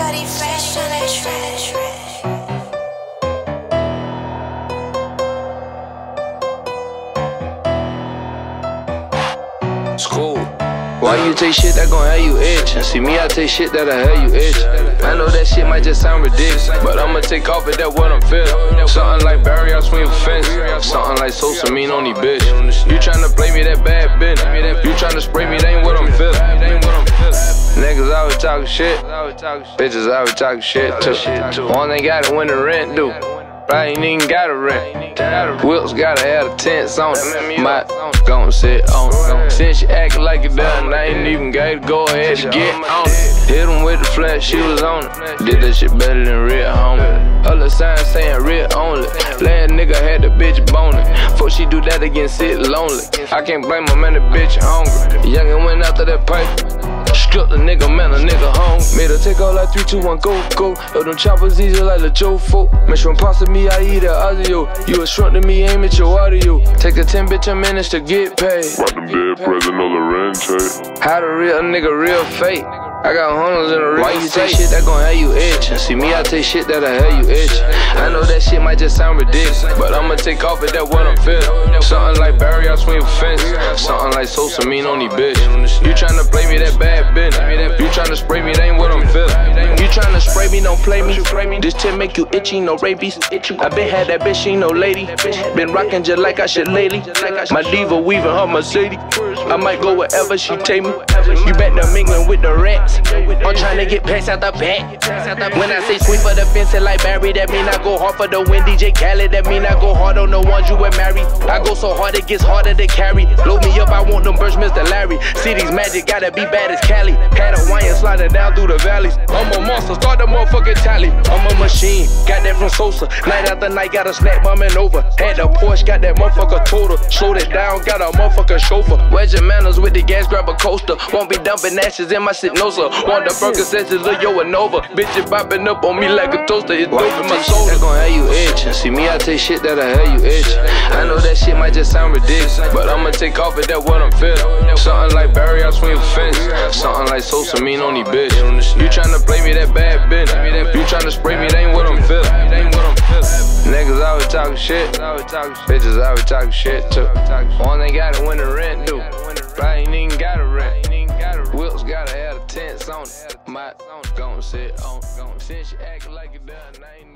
Shawty Fresh on trash. School. Why you take shit that gon' have you itching? See me, I take shit that'll have you itching. I know that shit might just sound ridiculous, but I'ma take off it, that what I'm feeling. Something like Barry, I swing for fence. Something like Sosa, mean on these bitch. You tryna play me that bad bitch. You tryna spray me, that ain't what I'm feeling. Always talking shit. Bitches always talking shit too. One they got it when the rent due. I ain't even got a rent. Whips gotta have a tense on it. My gon' sit on it. Since she actin' like it done, I ain't even got to go ahead to get on it. Hit him with the flat, she was on it. Did that shit better than real homie. Other signs saying real only. Last nigga had the bitch boning. Before she do that again, sit lonely. I can't blame my man, the bitch hungry. Youngin' went after that pipe. Struck the nigga, man, a nigga home. Made her take all like 3, 2, 1, go, go. Yo, them choppers easy like the Joe folk. Make sure pasta me, I eat it, audio. You a shrunk to me, aim at your audio. Take a 10 bitch, a minutes to get paid. Rock them dead present on the rent How the real nigga real fake. I got hundreds in a real Why you take shit that gon' have you itching? See me, I take shit that'll have you itching. I know that shit might just sound ridiculous, but I'ma take off it, that what I'm feeling. Something like Barry, I swing for fence. Something like Sosa, mean on these bitch. You tryna play me that bad bitch. You tryna spray me, that ain't what I'm feeling. You tryna spray me, don't play me. This tip make you itchy, no rabies. I been had that bitch, she no lady. Been rockin' just like I should lately. My diva weaving her Mercedes. I might go wherever she take me. You bet the mingling with the rats. I'm trying to get past out the back. When I say swing for the fence and like Barry, that mean I go hard for the win. DJ Khaled, that mean I go hard on the ones you would marry. I go so hard it gets harder to carry. Load me up, I want them birds, Mr. Larry. City's magic, gotta be bad as Cali. Had a wine sliding down through the valleys. I'm a monster, start the motherfucking tally. I'm a machine, got that from Sosa. Night after night, got a snack bumming over. Had the Porsche, got that motherfucker total. Slowed it down, got a motherfucker chauffeur. Where's your manners with the gas, grab a coaster. Won't be dumping ashes in my shit, no sir. Want the Percocets, Lil Yo and Nova. Bitches bopping up on me like a toaster. It's dope in my soul. That gon' have you itching. See me, I take shit that'll have you itching. I know that shit might just sound ridiculous, but I'ma take off it, that what I'm feeling. Something like Barry, I swing for fence. Something like Sosa, mean on these bitch. You tryna play me that bad bitch. You tryna spray me, that ain't what I'm feeling. Niggas always talking shit. Bitches always talking shit too. One they got it when the rent due. I ain't even got a rent. Whips gotta have a tense on it. My gon' sit on. Since she actin' like it done, I ain't